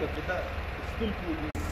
как это стульку.